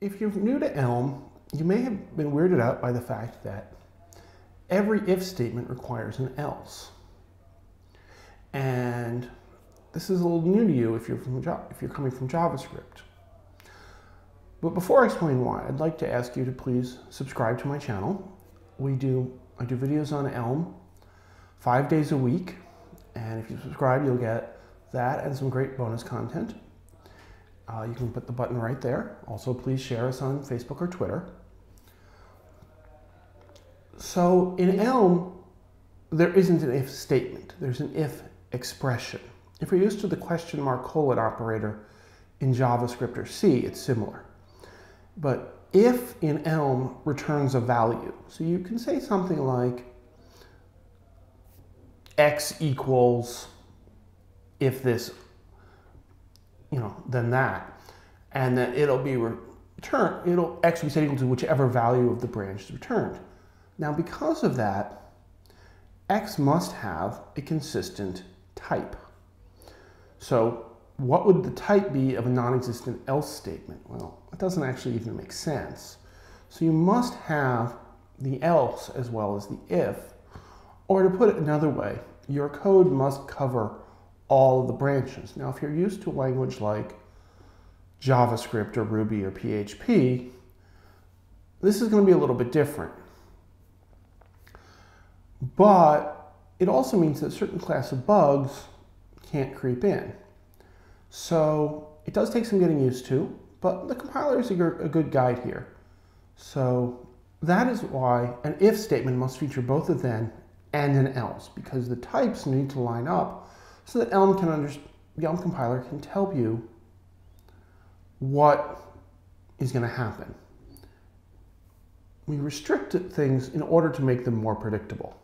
If you're new to Elm, you may have been weirded out by the fact that every if statement requires an else. And this is a little new to you if you're, from, if you're coming from JavaScript. But before I explain why, I'd like to ask you to please subscribe to my channel. We do, I do videos on Elm five days a week. And if you subscribe, you'll get that and some great bonus content. Uh, you can put the button right there. Also, please share us on Facebook or Twitter. So in Elm, there isn't an if statement. There's an if expression. If you're used to the question mark colon operator in JavaScript or C, it's similar. But if in Elm returns a value, so you can say something like x equals if this you know, than that. And then it'll be returned, it'll x be set equal to whichever value of the branch is returned. Now, because of that, x must have a consistent type. So what would the type be of a non-existent else statement? Well, it doesn't actually even make sense. So you must have the else as well as the if, or to put it another way, your code must cover all the branches. Now, if you're used to a language like JavaScript or Ruby or PHP, this is going to be a little bit different. But it also means that certain class of bugs can't creep in. So it does take some getting used to, but the compiler is a good guide here. So that is why an if statement must feature both a then and an else, because the types need to line up so that Elm can understand, the Elm compiler can tell you what is going to happen. We restrict things in order to make them more predictable.